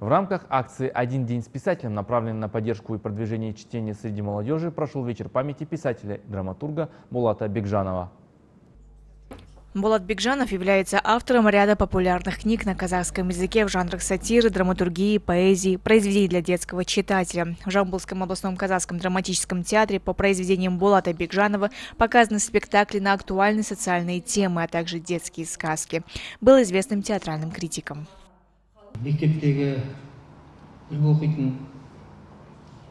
В рамках акции «Один день с писателем», направленной на поддержку и продвижение чтения среди молодежи, прошел вечер памяти писателя и драматурга Булата Бекжанова. Булат Бекжанов является автором ряда популярных книг на казахском языке в жанрах сатиры, драматургии, поэзии, произведений для детского читателя. В Жамбулском областном казахском драматическом театре по произведениям Булата Бекжанова показаны спектакли на актуальные социальные темы, а также детские сказки. Был известным театральным критиком мектептегі үлгі оқитын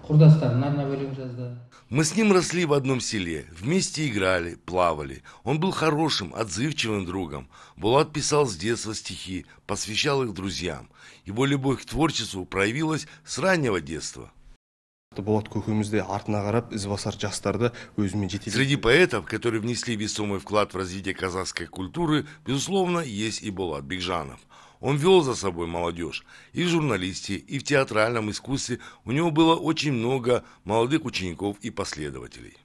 құрдастарына арнап өлең жазды Мы с ним росли в одном селе, вместе играли, плавали. Он был хорошим, отзывчивым другом. Булат писал с детства стихи, посвящал их друзьям. Его любовь к творчеству проявилась с раннего детства. болат көкемізде артына қарап ізбасар жастарды өзімен жетелеп Среди поэтов, которые внесли весомый вклад в развитие казахской культуры, безусловно, есть и Булат Бигжанов. он вел за собой молодежь. И в журналисте, и в театральном искусстве у него было очень много молодых учеников и последователей.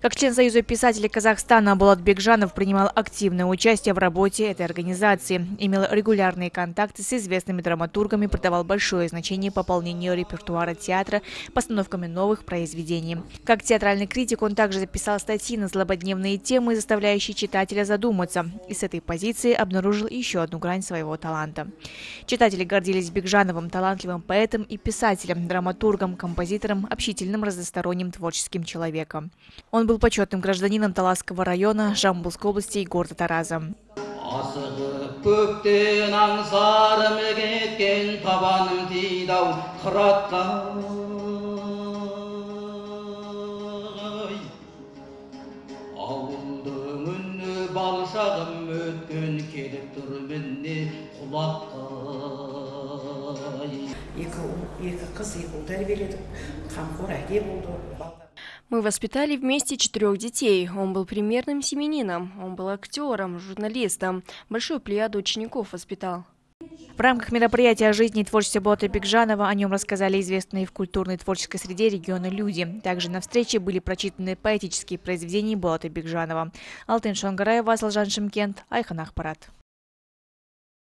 Как член Союза писателей Казахстана Булат Бекжанов принимал активное участие в работе этой организации, имел регулярные контакты с известными драматургами, придавал большое значение пополнению репертуара театра постановками новых произведений. Как театральный критик он также записал статьи на злободневные темы, заставляющие читателя задуматься, и с этой позиции обнаружил еще одну грань своего таланта. Читатели гордились Бекжановым, талантливым поэтом и писателем, драматургом, композитором, общительным, разносторонним творческим человеком. Он был почетным гражданином Таласского района Жамбулской области и города Тараза. асығып көктен аңсарым кеткен табаным тиді ау қыратқа ауылдың үні балшағым өткен келіп тұр міне құлаққа екі ұл екі қыз екі ұл тәрбиеледік қамқор әке болды балдар мы воспитали вместе четырех детей. Он был примерным семенином, он был актером, журналистом. Большую плеяду учеников воспитал. В рамках мероприятия о жизни и творчестве Булата Бекжанова о нем рассказали известные в культурной и творческой среде региона люди. Также на встрече были прочитаны поэтические произведения Булата Бекжанова. Алтын Шонгараева, Асылжан Шимкент, Айхан Ахпарат.